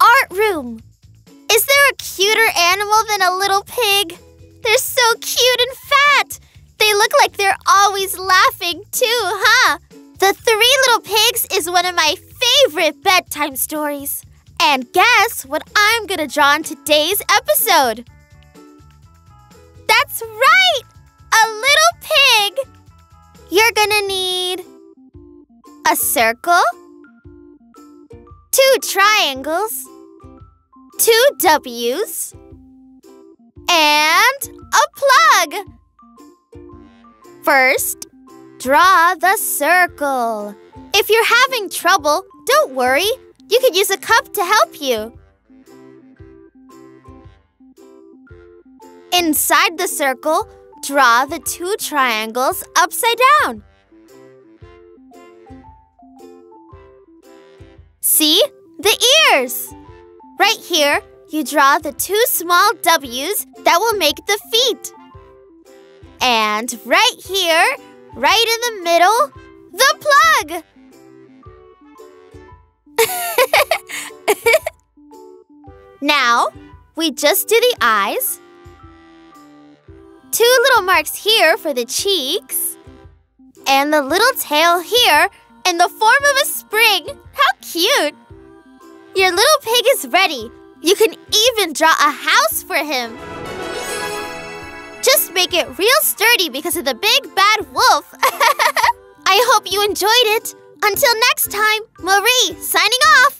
art room. Is there a cuter animal than a little pig? They're so cute and fat. They look like they're always laughing too, huh? The Three Little Pigs is one of my favorite bedtime stories. And guess what I'm gonna draw in today's episode? That's right! A little pig! You're gonna need a circle, two triangles, two W's, and a plug. First, draw the circle. If you're having trouble, don't worry. You can use a cup to help you. Inside the circle, draw the two triangles upside down. See? The ears! Right here, you draw the two small W's that will make the feet. And right here, right in the middle, the plug. now, we just do the eyes. Two little marks here for the cheeks. And the little tail here in the form of a spring. How cute! Your little pig is ready. You can even draw a house for him. Just make it real sturdy because of the big bad wolf. I hope you enjoyed it. Until next time, Marie signing off.